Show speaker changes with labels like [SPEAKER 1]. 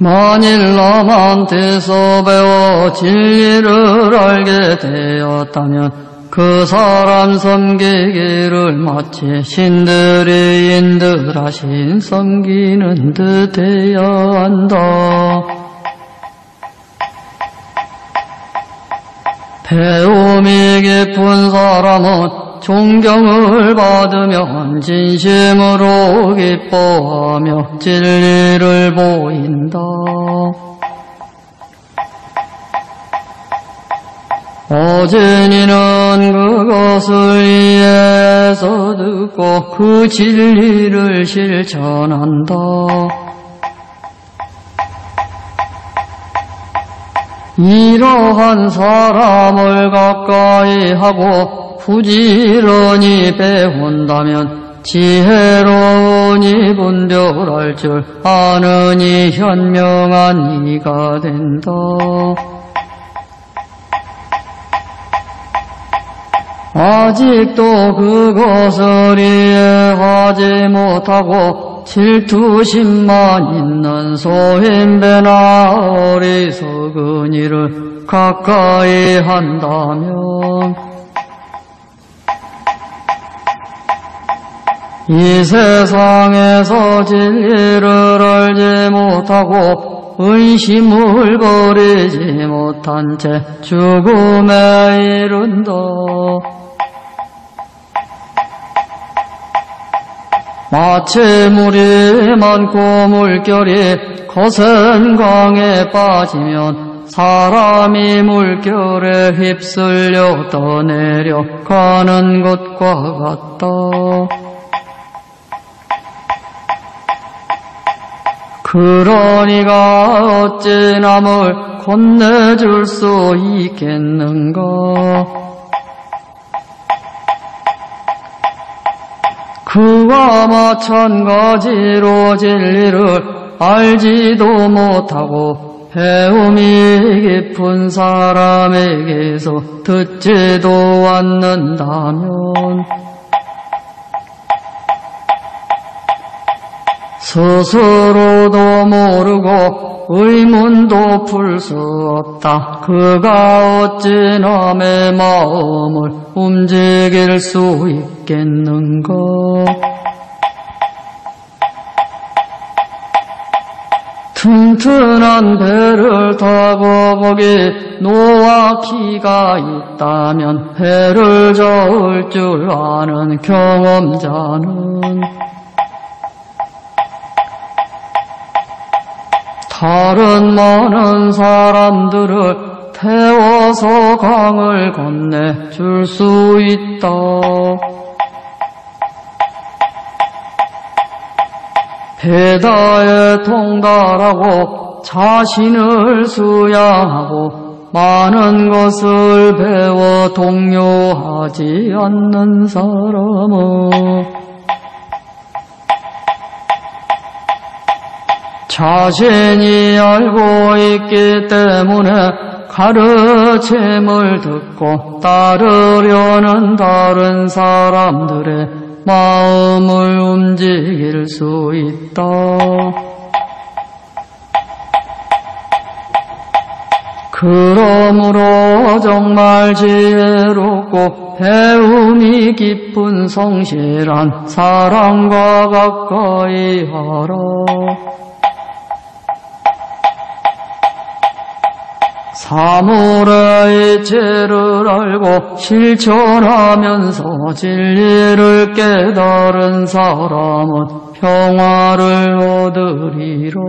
[SPEAKER 1] 만일 남한테서 배워 진리를 알게 되었다면 그 사람 섬기기를 마치 신들이 인들하신 섬기는 듯 해야 한다. 배움이 깊은 사람은 존경을 받으면 진심으로 기뻐하며 진리를 보인다. 어제니는 그것을 이해해서 듣고 그 진리를 실천한다. 이러한 사람을 가까이 하고 부지런히 배운다면 지혜로우니 분별할 줄 아느니 현명한 이가 된다. 아직도 그것을 이해하지 못하고 질투심만 있는 소인배나 어리석은 이를 가까이 한다면 이 세상에서 진리를 알지 못하고 의심을 버리지 못한 채 죽음에 이른다. 마치 물이 많고 물결이 거센 강에 빠지면 사람이 물결에 휩쓸려 떠내려 가는 것과 같다. 그러니가 어찌 남을 건네줄 수 있겠는가? 그와 마찬가지로 진리를 알지도 못하고 배움이 깊은 사람에게서 듣지도 않는다면 스스로도 모르고 의문도 풀 수 없다. 그가 어찌 남의 마음을 움직일 수 있겠는가? 튼튼한 배를 타고 거기 노악기가 있다면 배를 저을 줄 아는 경험자는 다른 많은 사람들을 태워서 강을 건네 줄 수 있다. 배다에 통달하고 자신을 수양하고 많은 것을 배워 동요하지 않는 사람은 자신이 알고 있기 때문에 가르침을 듣고 따르려는 다른 사람들의 마음을 움직일 수 있다. 그러므로 정말 지혜롭고 배움이 깊은 성실한 사람과 가까이 하라. 사물의 이체를 알고 실천하면서 진리를 깨달은 사람은 평화를 얻으리라.